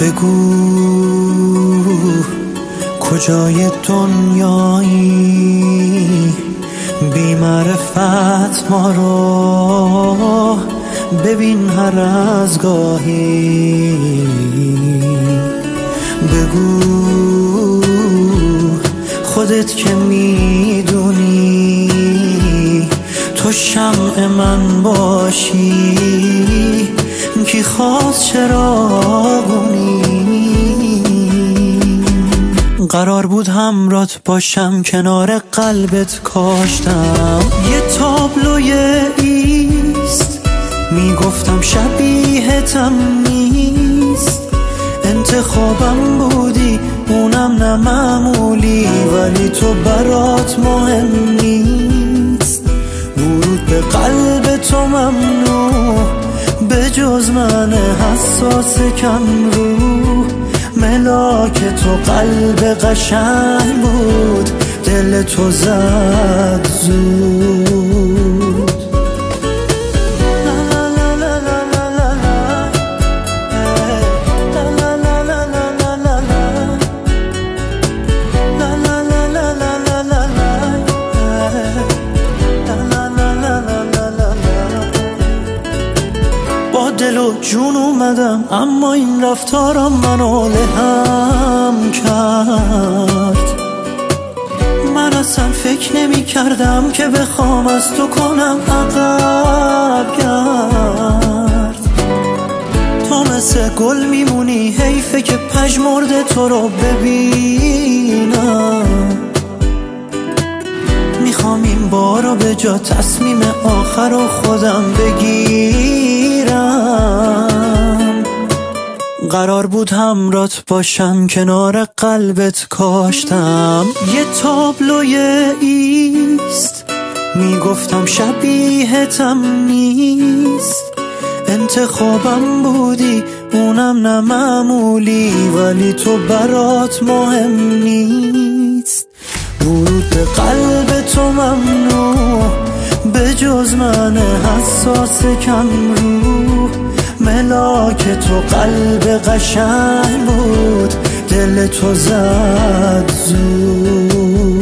بگو کجای دنیایی؟ بی معرفت ما رو ببین هر از گاهی بگو خودت که می‌دونی تو شمع من باشی. کی خواست چراغونی قرار بود همرات باشم کنار قلبت کاشتم. یه تابلوی ایست می‌گفتم شبیهتم نیست. انتخابم بودی اونم نه معمولی ولی تو برات مهم نیست. ورود به قلب تو ممنوع به جز من حساس کم رو ملاک تو قلب قشنگ بود دل تو زد زود. و جون اومدم اما این رفتارم منو لهم کرد. من اصلا فکر نمی کردم که بخوام از تو کنم عقب گرد. تو مثل گل میمونی حیفه که پژمرده تو رو ببینم. می‌خوام این بارو به جا تصمیم آخر رو خودم قرار بود همرات باشم کنار قلبت کاشتم. یه تابلوی ایست می‌گفتم شبیهتم نیست. انتخابم بودی اونم نه ولی تو برات مهم نیست. ورود به قلب تو ممنوع به جز من حساس کم رو ملاک تو قلب قشنگ بود دل تو زد زود.